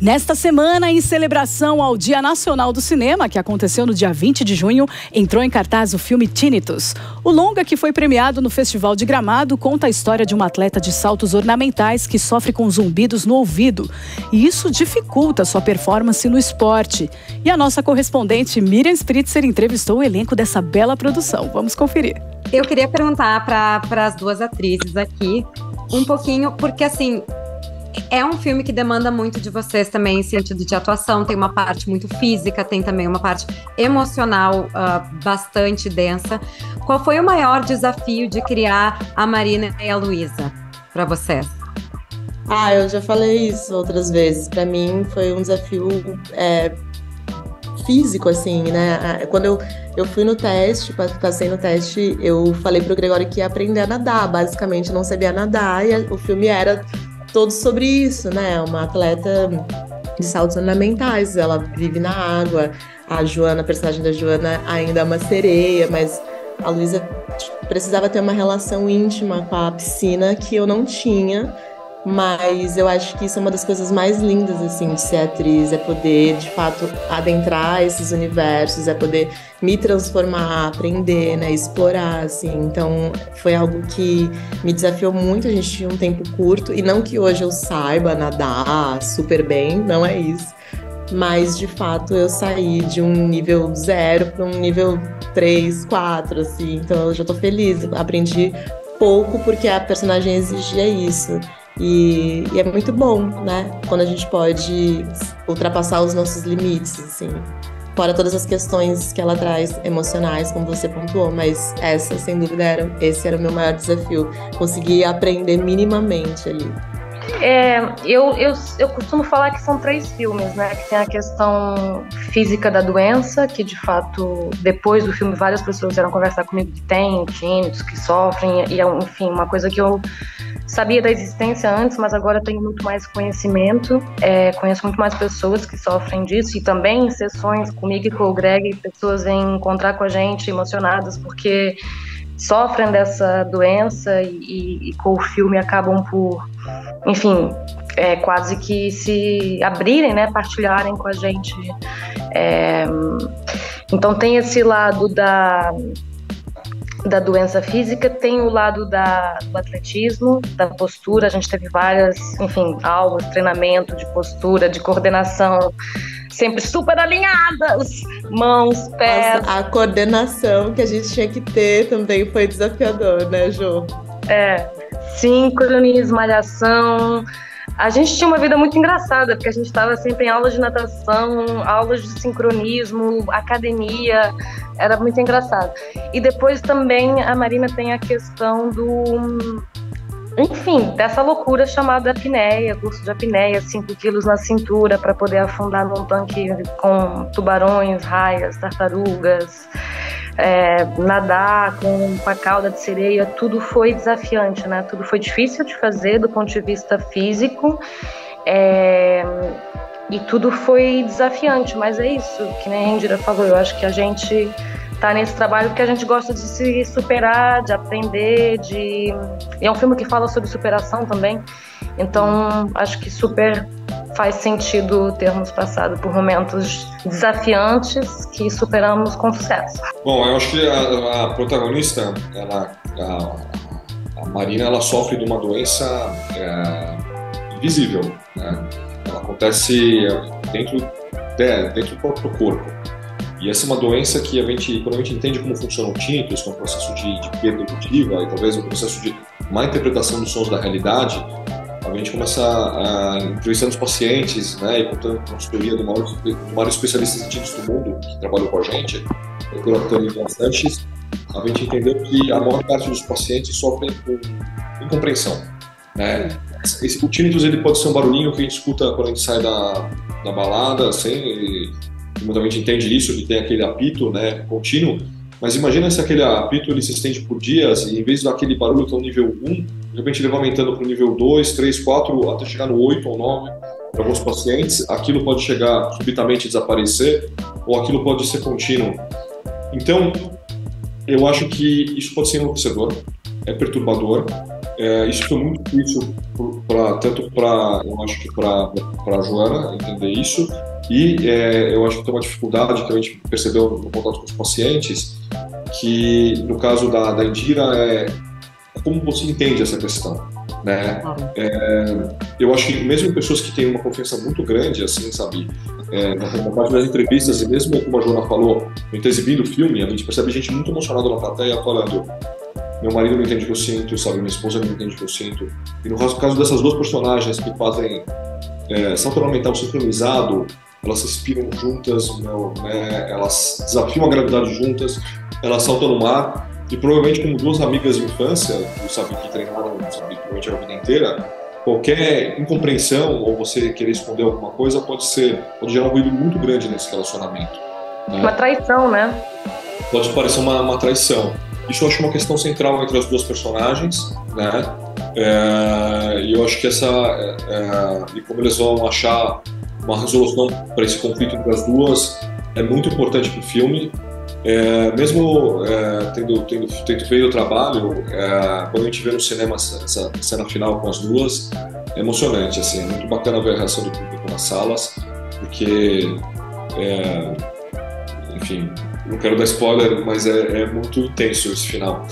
Nesta semana, em celebração ao Dia Nacional do Cinema, que aconteceu no dia 20 de junho, entrou em cartaz o filme Tinnitus. O longa, que foi premiado no Festival de Gramado, conta a história de uma atleta de saltos ornamentais que sofre com zumbidos no ouvido. E isso dificulta sua performance no esporte. E a nossa correspondente Miriam Spritzer entrevistou o elenco dessa bela produção. Vamos conferir. Eu queria perguntar para as duas atrizes aqui um pouquinho, porque assim, é um filme que demanda muito de vocês também em sentido de atuação. Tem uma parte muito física, tem também uma parte emocional uh, bastante densa. Qual foi o maior desafio de criar a Marina e a Luísa para vocês? Ah, eu já falei isso outras vezes. Para mim foi um desafio é, físico, assim, né? Quando eu, eu fui no teste, passei no teste, eu falei pro Gregório que ia aprender a nadar. Basicamente, não sabia nadar e o filme era todo sobre isso, né? Uma atleta de saltos ornamentais, ela vive na água. A Joana, a personagem da Joana, ainda é uma sereia, mas a Luísa precisava ter uma relação íntima com a piscina que eu não tinha. Mas eu acho que isso é uma das coisas mais lindas, assim, de ser atriz, é poder, de fato, adentrar esses universos, é poder me transformar, aprender, né, explorar, assim. Então, foi algo que me desafiou muito, a gente tinha um tempo curto, e não que hoje eu saiba nadar super bem, não é isso. Mas, de fato, eu saí de um nível zero para um nível 3, 4, assim. Então, eu já tô feliz, aprendi pouco porque a personagem exigia isso. E, e, é muito bom, né? Quando a gente pode ultrapassar os nossos limites, assim. Fora todas as questões que ela traz emocionais, como você pontuou, mas essa, sem dúvida, era, esse era o meu maior desafio. Conseguir aprender minimamente ali. É, eu, eu, eu costumo falar que são três filmes, né? Que tem a questão física da doença, que de fato, depois do filme, várias pessoas vieram conversar comigo que têm tínitos, que sofrem, e é, enfim, uma coisa que eu sabia da existência antes, mas agora tenho muito mais conhecimento, é, conheço muito mais pessoas que sofrem disso, e também em sessões comigo e com o Greg, pessoas vêm encontrar com a gente emocionadas porque sofrem dessa doença e, e, com o filme acabam por, enfim, é, quase que se abrirem, né, partilharem com a gente. É, então tem esse lado da da doença física, tem o lado da, do atletismo, da postura. A gente teve várias, enfim, aulas, treinamento de postura, de coordenação, sempre super alinhadas, mãos, pés. Nossa, a coordenação que a gente tinha que ter também foi desafiador, né, Ju? É, sincronismo, malhação. A gente tinha uma vida muito engraçada, porque a gente estava sempre em aulas de natação, aulas de sincronismo, academia, era muito engraçado. E depois também a Marina tem a questão do enfim, dessa loucura chamada apneia, curso de apneia, 5 quilos na cintura para poder afundar num tanque com tubarões, raias, tartarugas, é, nadar com, a cauda de sereia, tudo foi desafiante, né? Tudo foi difícil de fazer do ponto de vista físico. É, e tudo foi desafiante, mas é isso, que nem a Rendira falou, eu acho que a gente tá nesse trabalho porque a gente gosta de se superar, de aprender, de. E é um filme que fala sobre superação também. Então, acho que super faz sentido termos passado por momentos desafiantes que superamos com sucesso. Bom, eu acho que a, a protagonista, ela, a, a, Marina, ela sofre de uma doença é, invisível. Né? Ela acontece dentro, de, dentro do próprio corpo. E essa é uma doença que a gente, quando a gente entende como funciona o tinnitus, que é um processo de, de perda auditiva e talvez um processo de má interpretação dos sons da realidade, a gente começa a, entrevistando os pacientes, né, e contando a consultoria do maior, do maior especialista de tinnitus do mundo, que trabalha com a gente, Dr. Antônio Sanches, a gente entendeu que a maior parte dos pacientes sofrem com incompreensão. Né? Esse, o tinnitus ele pode ser um barulhinho que a gente escuta quando a gente sai da, da balada, assim, muita gente entende isso, que tem aquele apito né, contínuo, mas imagina se aquele apito ele se estende por dias e em vez daquele barulho que é o nível 1, de repente ele vai aumentando para o nível 2, 3, 4, até chegar no 8 ou 9 para alguns pacientes, aquilo pode chegar subitamente desaparecer ou aquilo pode ser contínuo. Então, eu acho que isso pode ser enlouquecedor, é perturbador, é, isso foi muito difícil tanto para eu acho que para para Joana entender isso. E é, eu acho que tem uma dificuldade que a gente percebeu no contato com os pacientes que no caso da, da Indira é como você entende essa questão né? É, eu acho que mesmo pessoas que têm uma confiança muito grande assim sabe é, na parte das entrevistas e mesmo como a Joana falou exibindo o filme a gente percebe gente muito emocionada na plateia falando meu marido não entende o que eu sinto, sabe? Minha esposa não entende o que eu sinto. E no caso dessas duas personagens que fazem é, salto ornamental sincronizado, elas se inspiram juntas, meu, né? elas desafiam a gravidade juntas, elas saltam no mar e provavelmente como duas amigas de infância, sabe, que treinaram sabe, durante a vida inteira, qualquer incompreensão ou você querer esconder alguma coisa pode ser pode gerar um ruído muito grande nesse relacionamento. Né? Uma traição, né? Pode parecer uma, uma traição. Isso eu acho uma questão central entre as duas personagens, né? É, e eu acho que essa é, é, e como eles vão achar uma resolução para esse conflito entre as duas é muito importante para o filme. É, mesmo é, tendo, tendo, tendo feito o trabalho, é, quando a gente vê no cinema essa, essa, cena final com as duas, é emocionante. Assim, é muito bacana ver a reação do público nas salas, porque, enfim, não quero dar spoiler, mas é, é muito intenso esse final.